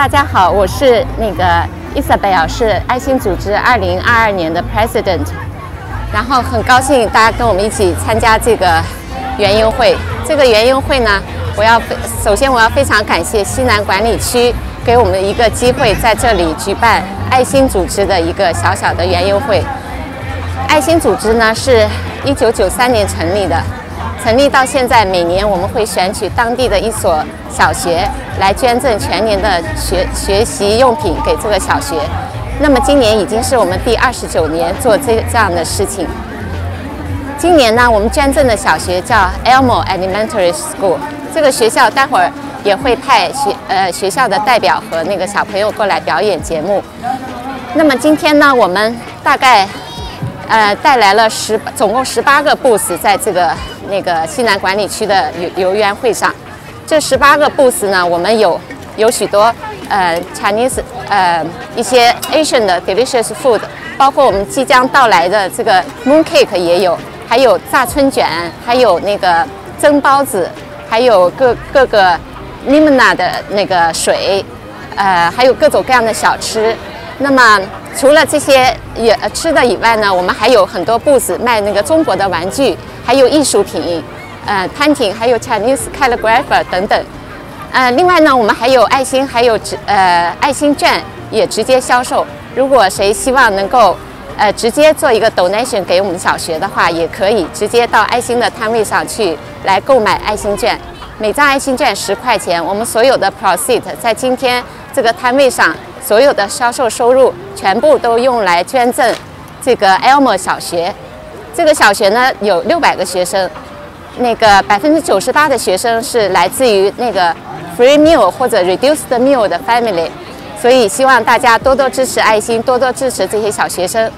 大家好，我是那个 Isabel，是爱心组织2022年的 President。然后很高兴大家跟我们一起参加这个园游会。这个园游会呢，我要首先我要非常感谢西南管理区给我们一个机会，在这里举办爱心组织的一个小小的园游会。爱心组织呢是一九九三年成立的。成立到现在，每年我们会选取当地的一所小学来捐赠全年的学学习用品给这个小学。那么今年已经是我们第二十九年做这这样的事情。今年呢，我们捐赠的小学叫 Elmo Elementary School。这个学校待会儿也会派学呃学校的代表和那个小朋友过来表演节目。那么今天呢，我们大概呃带来了十总共十八个 booth 在这个。那个西南管理区的游游园会上，这十八个 booth 呢，我们有有许多呃 Chinese 呃一些 Asian 的 delicious food，包括我们即将到来的这个 moon cake 也有，还有炸春卷，还有那个蒸包子，还有各各个 limona 的那个水，呃，还有各种各样的小吃。那么除了这些也吃的以外呢，我们还有很多铺子卖那个中国的玩具。还有艺术品，呃，摊品，还有 Chinese calligrapher 等等，呃，另外呢，我们还有爱心，还有直呃爱心券也直接销售。如果谁希望能够呃直接做一个 donation 给我们小学的话，也可以直接到爱心的摊位上去来购买爱心券。每张爱心券十块钱，我们所有的 proceed 在今天这个摊位上所有的销售收入全部都用来捐赠这个 Elmo 小学。这个小学呢有六百个学生，那个百分之九十八的学生是来自于那个 free meal 或者 reduced meal 的 family，所以希望大家多多支持爱心，多多支持这些小学生。